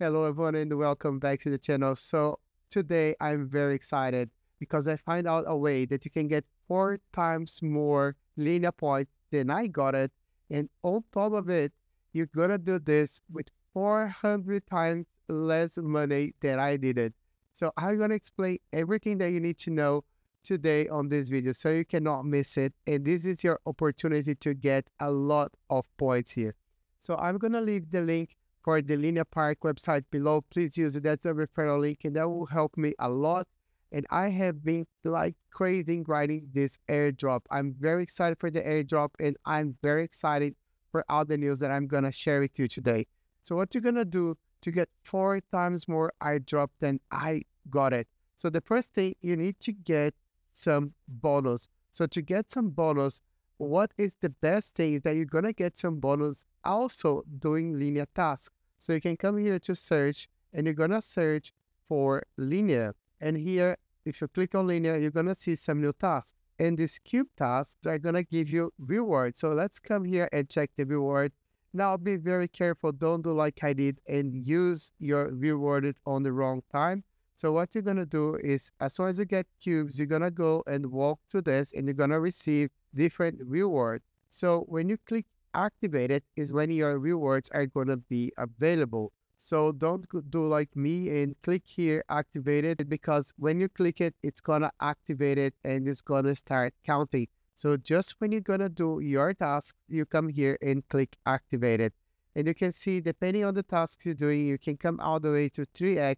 Hello everyone and welcome back to the channel. So today I'm very excited because I find out a way that you can get four times more Linea points than I got it. And on top of it, you're gonna do this with 400 times less money than I did it. So I'm gonna explain everything that you need to know today on this video so you cannot miss it. And this is your opportunity to get a lot of points here. So I'm gonna leave the link for the Linea Park website below. Please use it. That's a referral link and that will help me a lot. And I have been like crazy writing this airdrop. I'm very excited for the airdrop and I'm very excited for all the news that I'm going to share with you today. So what you're going to do to get four times more airdrop than I got it. So the first thing you need to get some bonus. So to get some bonus, what is the best thing is that you're going to get some bonus also doing Linea tasks. So you can come here to search and you're going to search for Linea. And here, if you click on Linea, you're going to see some new tasks. And these cube tasks are going to give you rewards. So let's come here and check the reward. Now be very careful. Don't do like I did and use your rewarded on the wrong time. So what you're going to do is as soon as you get cubes, you're going to go and walk to this and you're going to receive different rewards. So when you click activate is when your rewards are going to be available. So don't do like me and click here, activate it, because when you click it, it's going to activate it and it's going to start counting. So just when you're going to do your tasks, you come here and click activate it. And you can see, depending on the tasks you're doing, you can come all the way to 3x,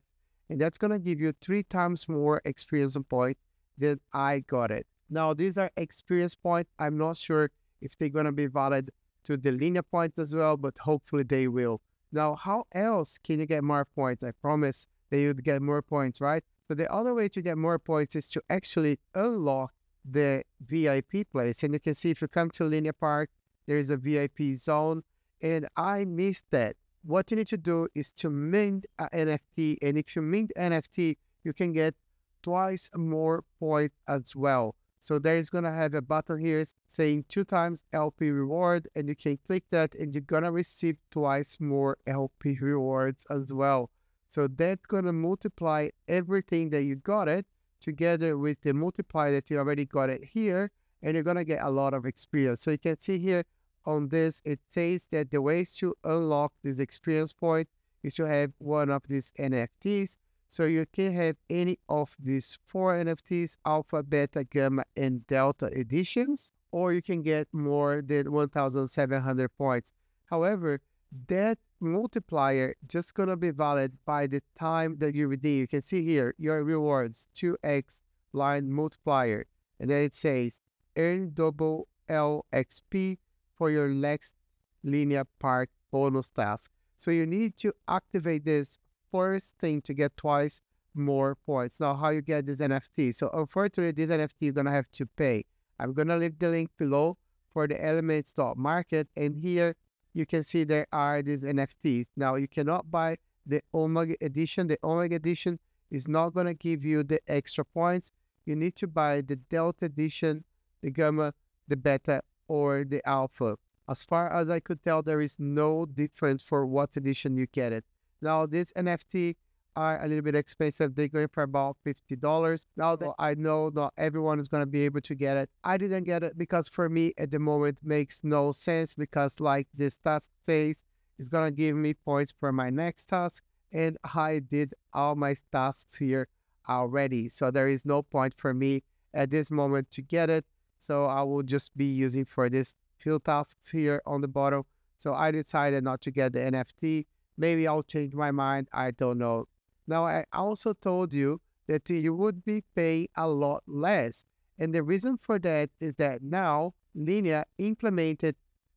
and that's going to give you three times more experience points than I got it. Now, these are experience points. I'm not sure if they're going to be valid to the Linea point as well, but hopefully they will. Now, how else can you get more points? I promise that you'd get more points, right? So the other way to get more points is to actually unlock the VIP place. And you can see if you come to Linea Park, there is a VIP zone, and I missed that. What you need to do is to mint an NFT, and if you mint NFT, you can get twice more points as well. So there is going to have a button here saying two times LP reward and you can click that and you're going to receive twice more LP rewards as well. So that's going to multiply everything that you got it together with the multiplier that you already got it here and you're going to get a lot of experience. So you can see here on this, it says that the ways to unlock this experience point is to have one of these NFTs so you can have any of these four NFTs, Alpha, Beta, Gamma, and Delta editions, or you can get more than 1,700 points. However, that multiplier just gonna be valid by the time that you redeem. You can see here your rewards 2x line multiplier, and then it says earn double LXP for your next Linea park bonus task. So you need to activate this first thing to get twice more points. Now, how you get this NFT? So unfortunately, this NFT you're gonna have to pay. I'm gonna leave the link below for the Elements Market, and here you can see there are these NFTs. Now you cannot buy the Omega edition. The Omega edition is not gonna give you the extra points. You need to buy the Delta edition, the Gamma, the Beta, or the Alpha. As far as I could tell, there is no difference for what edition you get it. Now, these NFT are a little bit expensive. They're going for about $50. Now, that I know not everyone is going to be able to get it. I didn't get it because for me at the moment makes no sense because like this task says, it's going to give me points for my next task. And I did all my tasks here already. So there is no point for me at this moment to get it. So I will just be using for this few tasks here on the bottom. So I decided not to get the NFT Maybe I'll change my mind. I don't know. Now, I also told you that you would be paying a lot less. And the reason for that is that now Linea implemented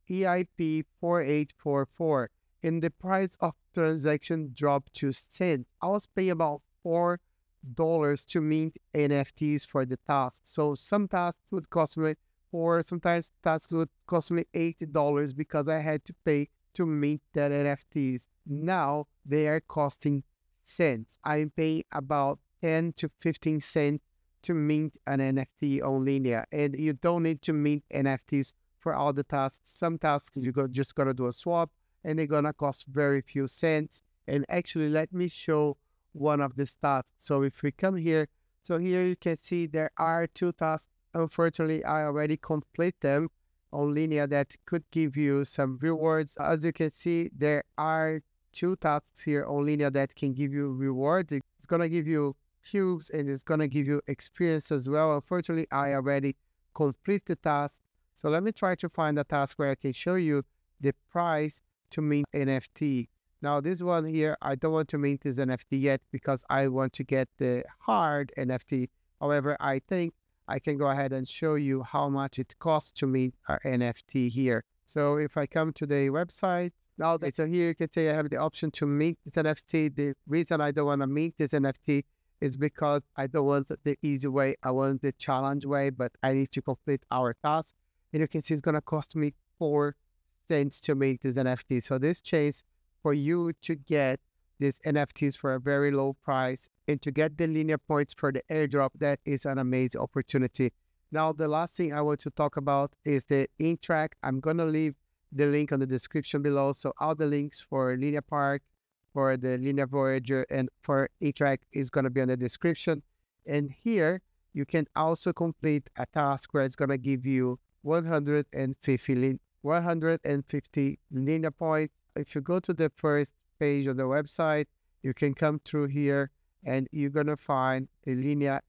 EIP 4844 and the price of transaction dropped to cents. I was paying about four dollars to mint NFTs for the task. So some tasks would cost me four, sometimes tasks would cost me eighty dollars because I had to pay to mint that NFTs. Now they are costing cents. I'm paying about 10 to 15 cents to mint an NFT on Linea. And you don't need to mint NFTs for all the tasks. Some tasks you go, just gonna do a swap and they're gonna cost very few cents. And actually, let me show one of the tasks. So if we come here, so here you can see there are two tasks. Unfortunately, I already complete them on Linea that could give you some rewards. As you can see, there are two tasks here on Linea that can give you rewards. It's gonna give you cubes and it's gonna give you experience as well. Unfortunately, I already complete the task. So let me try to find a task where I can show you the price to mint NFT. Now this one here, I don't want to mint this NFT yet because I want to get the hard NFT. However, I think I can go ahead and show you how much it costs to mint our NFT here. So if I come to the website, now that so here you can see I have the option to mint this NFT. The reason I don't want to mint this NFT is because I don't want the easy way. I want the challenge way, but I need to complete our task. And you can see it's going to cost me four cents to make this NFT. So this chance for you to get these NFTs for a very low price and to get the Linea points for the airdrop, that is an amazing opportunity. Now, the last thing I want to talk about is the Intract. I'm going to leave the link on the description below. So all the links for Linea Park, for the Linea Voyager, and for Intract is going to be on the description. And here you can also complete a task where it's going to give you 150, 150 Linea points. If you go to the first page of the website, you can come through here and you're going to find the Linea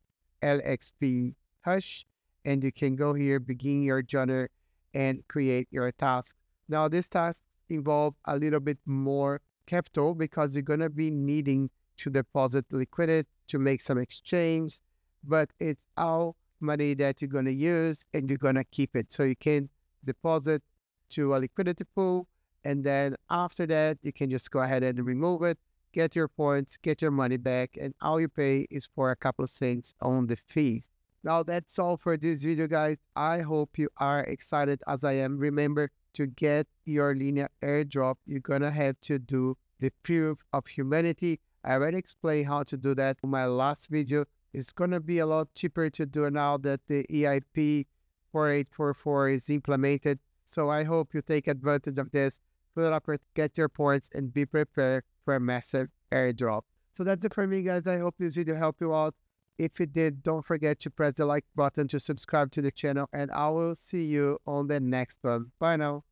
LXP hash and you can go here, begin your journey and create your task. Now, this task involve a little bit more capital because you're going to be needing to deposit liquidity to make some exchange, but it's all money that you're going to use and you're going to keep it. So you can deposit to a liquidity pool. And then after that, you can just go ahead and remove it, get your points, get your money back, and all you pay is for a couple of cents on the fees. Now that's all for this video, guys. I hope you are excited as I am. Remember, to get your Linea airdrop, you're gonna have to do the proof of humanity. I already explained how to do that in my last video. It's gonna be a lot cheaper to do now that the EIP 4844 is implemented. So I hope you take advantage of this, fill it up, get your points, and be prepared for a massive airdrop. So that's it for me, guys. I hope this video helped you out. If it did, don't forget to press the like button to subscribe to the channel, and I will see you on the next one. Bye now.